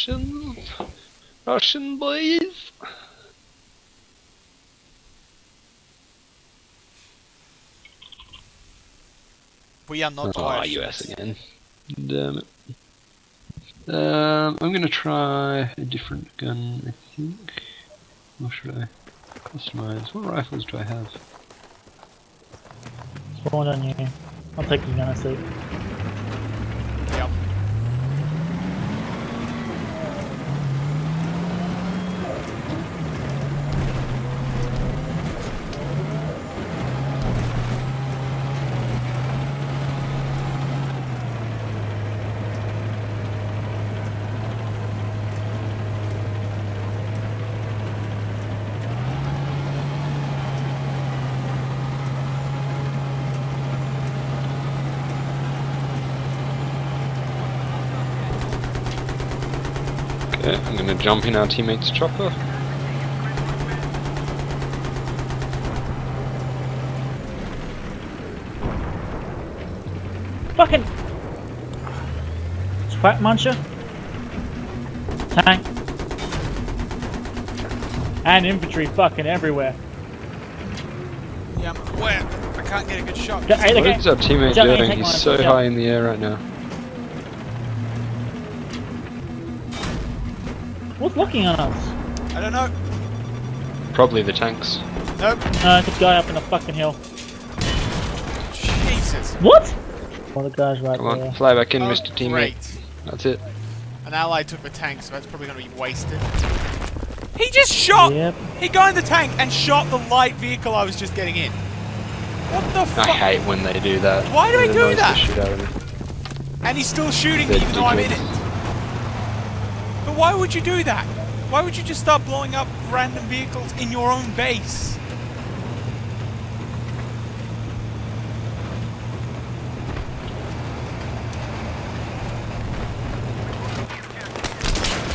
Russian, Russian boys. We are not Oh, Irish. US again. Damn it. Um, I'm gonna try a different gun, I think. Or should I customize? What rifles do I have? Spawn on you. I'll take the gun I see. Okay, I'm gonna jump in our teammate's chopper. Fucking Swat muncher. Tank. And infantry fucking everywhere. Yeah, I'm where? I can't get a good shot. Go- hey, look What our teammate Jump doing? He's so high in the air right now. What's looking on us? I don't know. Probably the tanks. Nope. Uh, it's a guy up in the fucking hill. Jesus. What? One of the guys right Come on, there. fly back in, Oh, Mr. Teammate. Great. That's it. An ally took the tank, so that's probably going to be wasted. He just shot! Yep. He got in the tank and shot the light vehicle I was just getting in. What the I hate when they do that. Why do they do annoys the that? shit out of me. And he's still shooting me They're even though I'm in it. Dickheads. But why would you do that? Why would you just start blowing up random vehicles in your own base?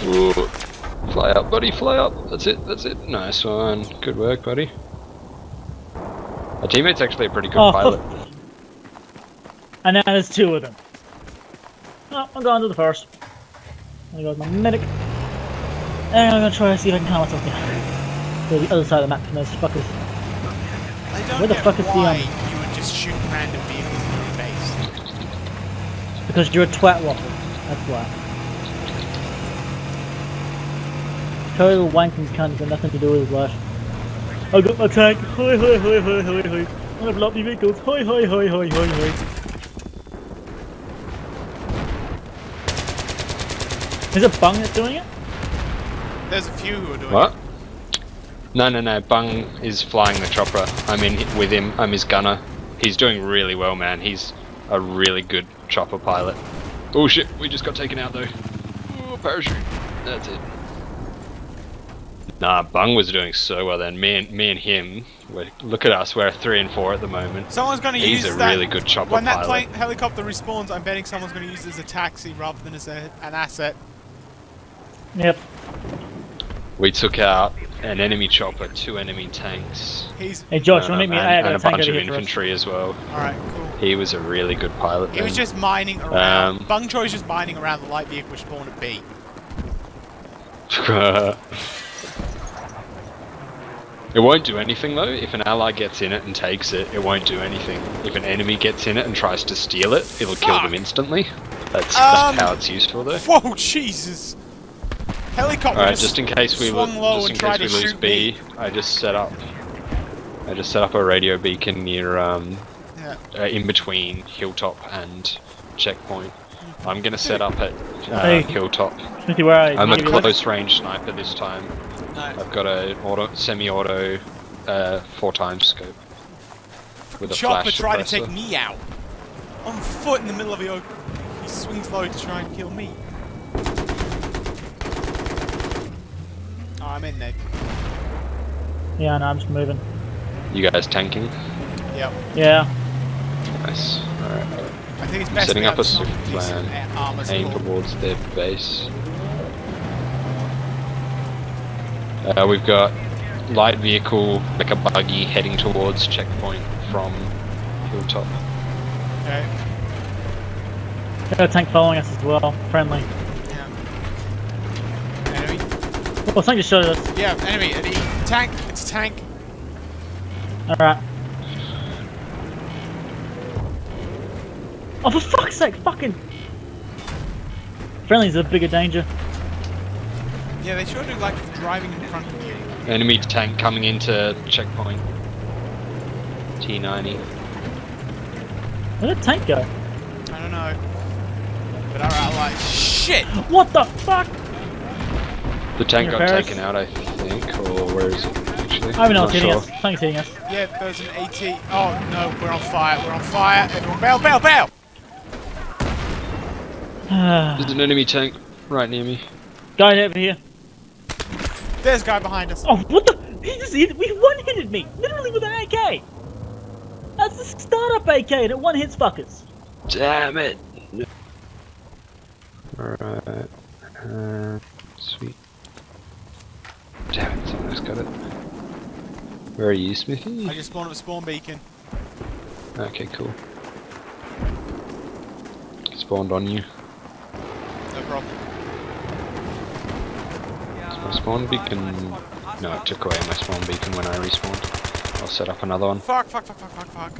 Ooh. Fly up, buddy, fly up. That's it, that's it. Nice one. Good work, buddy. Our teammate's actually a pretty good Oh, pilot. And now there's two of them. Oh, I'm going to the first. There goes my medic. And I'm gonna try to see if I can calm myself down. To the other side of the map from those fuckers. Where the fuck is the, um, you would just shoot random vehicles in your base. Because you're a twat waffle. That's why. Total wanking cunt got nothing to do with his life. I got my tank. Hoi hoi hoi hoi hoi hoi. I have lovely vehicles. Hoi hoi hoi hoi hoi hoi. Is it Bung that's doing it? There's a few who are doing What? it. No, no, no. Bung is flying the chopper. I'm in with him. I'm his gunner. He's doing really well, man. He's a really good chopper pilot. Oh shit, we just got taken out though. Oh, parachute. That's it. Nah, Bung was doing so well then. Me and me and him. We're, look at us. We're three and four at the moment. Someone's going to He's use a that. really good chopper when that pilot. plane helicopter respawns, I'm betting someone's going to use it as a taxi rather than as a, an asset. Yep. We took out an enemy chopper, two enemy tanks, He's Hey Josh, you want to meet me? and, I got and a a bunch of here for us. infantry as well. all right. Cool. He was a really good pilot. He was just mining around. Um, Bung Choi's just mining around the light vehicle spawn spawned at B. It won't do anything though. If an ally gets in it and takes it, it won't do anything. If an enemy gets in it and tries to steal it, it'll kill them instantly. That's, Um, that's how it's useful though. Whoa, Jesus! Helicopter Alright, just, just in case we lo- swung low just in case we lose shoot B, me. I just set up. I just set up a radio beacon near um Yeah. uh, in between hilltop and checkpoint. I'm gonna set up at uh, Hey. hilltop. Where are you? I'm a Can you give me close range sniper this time. No. I've got a auto, semi-auto, uh, four times scope with a Chopper flash tried to take me out. On foot in the middle of the open. He swings low to try and kill me. Oh, I'm in there. this? Yeah, no, I'm just moving. You guys tanking? Yep. Yeah. Nice. Alright. I think it's I'm best setting up a some super plan. Aim towards their base. Uh, we've got light vehicle, like a buggy, heading towards checkpoint from hilltop. Okay. Got a tank following us as well. Friendly. Yeah. Well, something just showed us. Yeah, enemy, enemy. Tank. It's a tank. Alright. Oh, for fuck's sake, fucking. Friendly's a bigger danger. Yeah, they sure do like driving in front of you. Enemy tank coming into checkpoint. T90. Where did the tank go? I don't know. But our allies. Shit! What the fuck? The tank got Ferris? taken out, I think, or where is it actually? I don't know Not what's hitting sure. us. Something's hitting us. Yeah, there's an AT. Oh no, we're on fire. We're on fire. Everyone bail, bail, bail! There's an enemy tank right near me. Guy over here. There's a guy behind us. Oh, what the? He just hit, he one hitted me, literally with an AK. That's the startup AK, and it one hits fuckers. Damn it! Alright. Uh, sweet. Damn it, someone else got it. Where are you, Smithy? I just spawned up a spawn beacon. Okay, cool. Spawned on you. No problem. My spawn beacon. No, it took away my spawn beacon when I respawned. I'll set up another one. Fuck, fuck, fuck, fuck, fuck, fuck.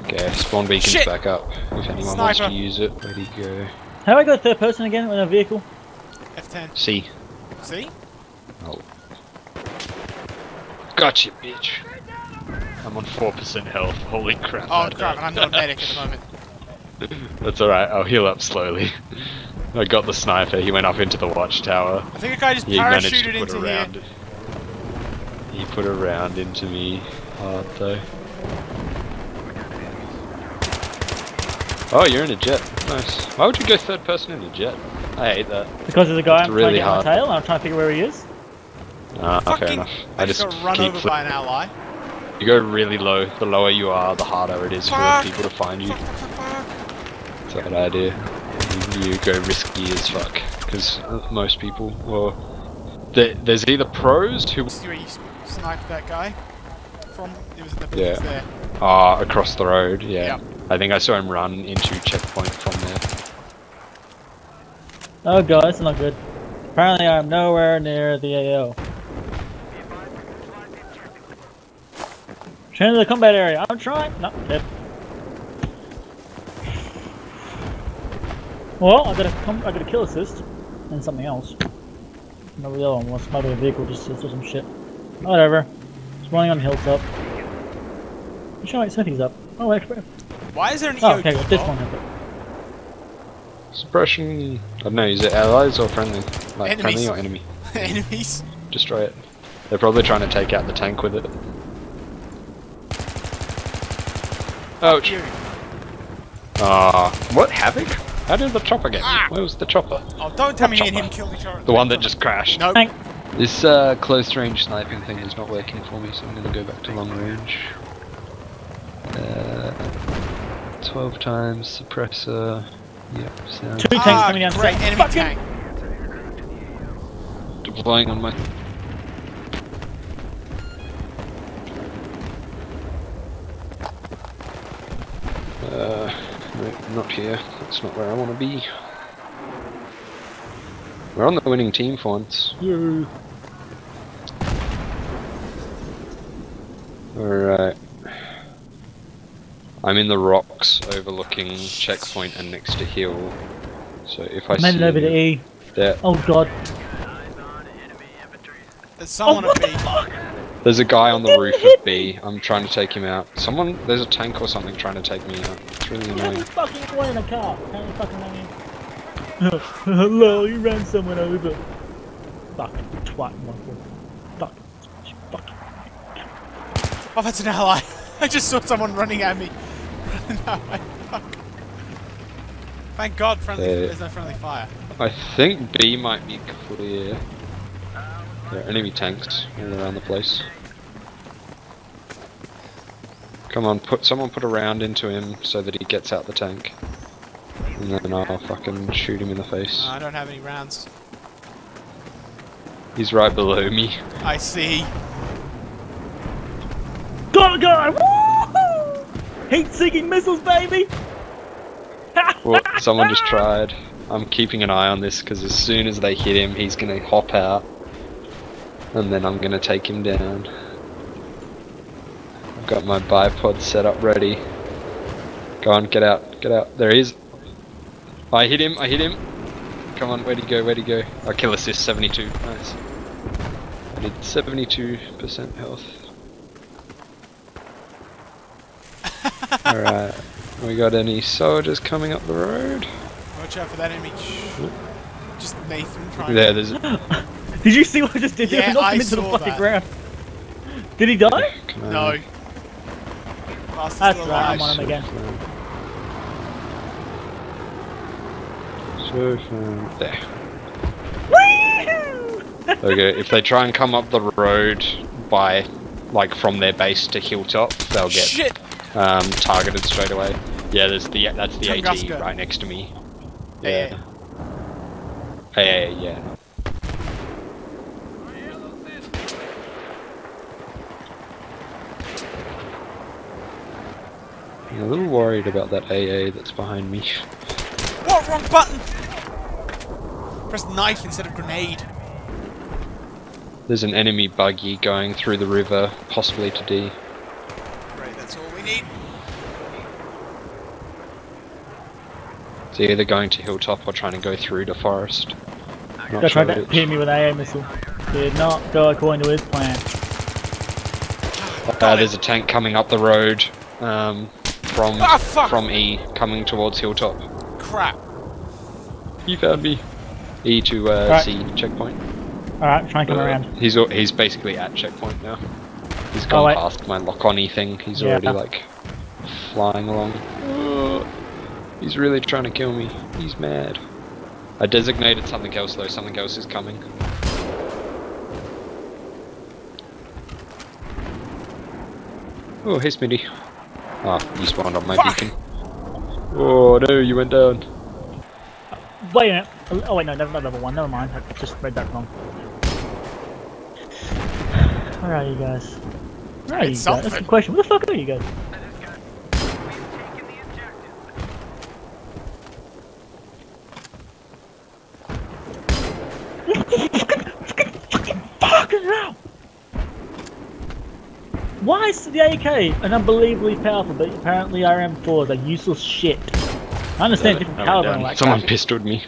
Okay, spawn beacon's Shit! back up. If anyone wants to use it, where'd he go? How do I go third person again in a vehicle? F10. C. See? Oh. Gotcha, bitch. I'm on 4% health. Holy crap. Oh crap, and I'm not a medic at the moment. That's alright, I'll heal up slowly. I got the sniper, he went up into the watchtower. I think a guy just He parachuted into a here. round. He put a round into me hard though. Oh, you're in a jet. Nice. Why would you go third person in a jet? I hate that. Because there's a guy It's I'm really trying to get on hard. my tail, and I'm trying to figure where he is. Ah, fair Fucking, enough. I, just got run keep over flip- by an ally. You go really low. The lower you are, the harder it is Fuck. for people to find you. Fuck, fuck, fuck, fuck. It's a bad idea. You, you go risky as fuck. Because most people, well, there, there's either pros who See where you s- sniped that guy from? It was in the Yeah. buildings there. are across the road. Yeah. Yeah. I think I saw him run into checkpoint from there. Oh god, that's not good. Apparently I'm nowhere near the AO. Turn to the combat area. I'm trying. No, dead. Well, I got a com- I got a kill assist and something else. No, the other one was maybe a vehicle just assist or some shit. Whatever. Spawning on hilltop. I'm sure like Smithy's up. Oh, extra. Why is there an Oh, EOD okay, this one happened. Suppression. I don't know. Is it allies or friendly? Like Enemies. friendly or enemy? Enemies. Destroy it. They're probably trying to take out the tank with it. Ouch. You. Ah, what havoc? How did the chopper get me? Ah. Where was the chopper? Oh, don't tell me me and Chopper. him killed each other. The one that just crashed. Nope. This uh, close range sniping thing is not working for me, so I'm gonna go back to long range. Uh, 12 times suppressor. Yep, sounds Two tanks Ah, coming down. great straight. enemy Fucking- tank. deploying on my. Uh, no, not here. That's not where I want to be. We're on the winning team for once. Yay. Alright. I'm in the rocks overlooking checkpoint and next to hill. So if I Made see it over to E. there, Oh god. There's Oh, someone what at B. fuck? there's a guy on the roof of B. I'm trying to take him out. Someone, there's a tank or something trying to take me out. It's really Get annoying. the fucking way in a car. Can't you fucking let me? Hello, you ran someone over. Fucking twat, motherfucker. Fuck. Fuck. Oh, that's an ally. I just saw someone running at me. No, Thank God, friendly. Uh, there's no friendly fire. I think B might be clear. There are enemy tanks all around the place. Come on, put someone put a round into him so that he gets out the tank. And then I'll fucking shoot him in the face. No, I don't have any rounds. He's right below me. I see. Got a guy! Woo! Heat seeking missiles, baby! Well, someone just tried. I'm keeping an eye on this because as soon as they hit him, he's gonna hop out, and then I'm gonna take him down. I've got my bipod set up ready. Go on, get out, get out. There he is. I hit him. I hit him. Come on, where'd he go? Where'd he go? I kill assist 72. Nice. I did 72% health. Alright. We got any soldiers coming up the road? Watch out for that image. Just Nathan trying There, to... there's Did you see what I just did? there? Yeah, I knocked I him into the fucking that. ground. Did he die? Can I- No. Bastard's That's right, I'm on him again. So far- There. Woo! Okay, if they try and come up the road by, like, from their base to Hilltop, they'll get Shit! um, targeted straight away. Yeah, there's the that's the AT right next to me. Yeah, yeah. Hey, yeah, yeah. I'm a little worried about that AA that's behind me. What? Wrong button! Press knife instead of grenade. There's an enemy buggy going through the river, possibly to D. Right, that's all we need. It's either going to Hilltop or trying to go through to Forest. Not They sure tried to hit me with an AA missile. Did not go according to his plan. Uh, there's a tank coming up the road um, from Ah, from E, coming towards Hilltop. Crap. You found me. E to uh, Right. C checkpoint. Alright, try and come Uh, around. He's he's basically at checkpoint now. He's gone Oh, past my lock on E thing. He's Yeah. already like flying along. Uh, he's really trying to kill me. He's mad. I designated something else though. Something else is coming. Oh, hey Smithy. Ah, you spawned on my Fuck! beacon. Oh no, you went down. Wait a minute. Oh wait, no, never level one. Never mind. I just read that wrong. Where are you guys? Where are you It's guys? That's the question. Where the fuck are you guys? Why is the AK an unbelievably powerful, but apparently RM4 is a useless shit? I understand different I caliber like Someone crap. pistoled me.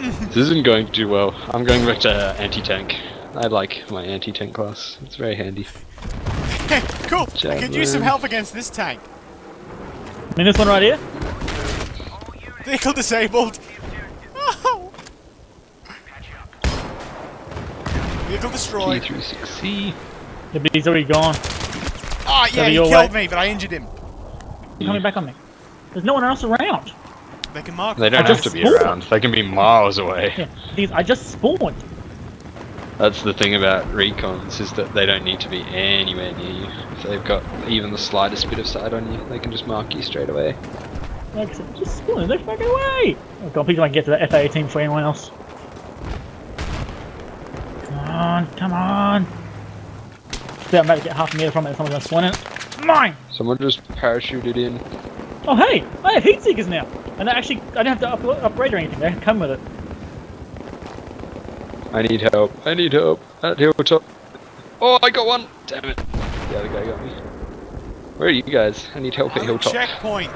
this isn't going too well. I'm going back to anti-tank. I like my anti-tank class. It's very handy. cool. I could use some help against this tank. I mean, this one right here? Vehicle disabled. Oh. Vehicle destroyed. T36C. Yeah, but he's already gone. Ah, yeah, Over he killed way. me, but I injured him. He's coming back on me. There's no one else around. They can mark. They don't I have to be spawned. around. They can be miles away. Yeah, these, I just spawned. That's the thing about recons is that they don't need to be anywhere near you. If they've got even the slightest bit of sight on you, they can just mark you straight away. Like I just spawned. No fucking way. Oh god, please don't get to the FA18 before anyone else. Come on, come on. I'm about to get half a meter from it and someone's gonna spawn in. Mine! Someone just parachuted in. Oh hey, I have heat seekers now. And I actually, I don't have to up upgrade or anything. They come with it. I need help. I need help. At Hilltop. Oh, I got one! Damn it. The other guy got me. Where are you guys? I need help at Hilltop. checkpoint.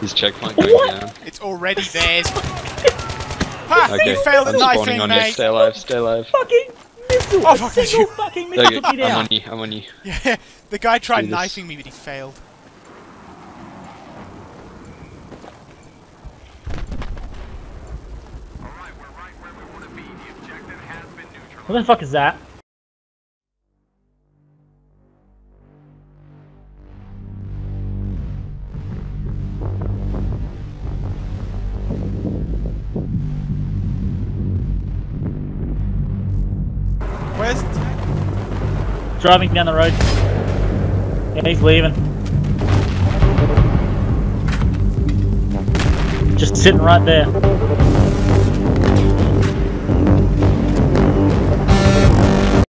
His checkpoint going What? down. It's already theirs. ha! Okay, You failed at I'm spawning knifing, on you. mate. Stay alive, stay alive. Fucking missile! Oh, a fuck, did single you- fucking missile Okay, took I'm on you, I'm on you. Yeah, the guy tried Do knifing me, but he failed. What the fuck is that? The? Driving down the road. Yeah, he's leaving. Just sitting right there.